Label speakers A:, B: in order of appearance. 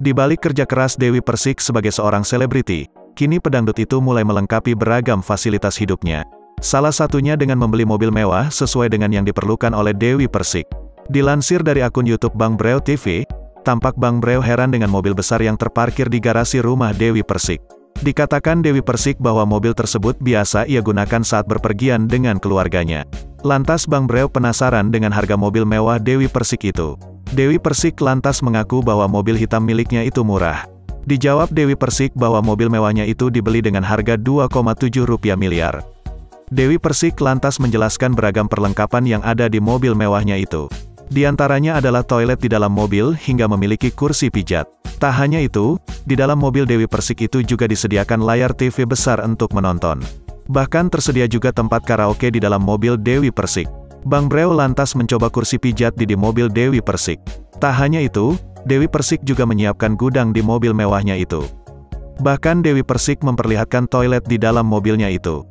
A: Di balik kerja keras Dewi Persik sebagai seorang selebriti, kini pedangdut itu mulai melengkapi beragam fasilitas hidupnya. Salah satunya dengan membeli mobil mewah sesuai dengan yang diperlukan oleh Dewi Persik. Dilansir dari akun YouTube Bang Breo TV, tampak Bang Breo heran dengan mobil besar yang terparkir di garasi rumah Dewi Persik. Dikatakan Dewi Persik bahwa mobil tersebut biasa ia gunakan saat berpergian dengan keluarganya. Lantas Bang Breo penasaran dengan harga mobil mewah Dewi Persik itu. Dewi Persik lantas mengaku bahwa mobil hitam miliknya itu murah. Dijawab Dewi Persik bahwa mobil mewahnya itu dibeli dengan harga 2,7 rupiah miliar. Dewi Persik lantas menjelaskan beragam perlengkapan yang ada di mobil mewahnya itu. Di antaranya adalah toilet di dalam mobil hingga memiliki kursi pijat. Tak hanya itu, di dalam mobil Dewi Persik itu juga disediakan layar TV besar untuk menonton. Bahkan tersedia juga tempat karaoke di dalam mobil Dewi Persik. Bang Breo lantas mencoba kursi pijat di di mobil Dewi Persik. Tak hanya itu, Dewi Persik juga menyiapkan gudang di mobil mewahnya itu. Bahkan Dewi Persik memperlihatkan toilet di dalam mobilnya itu.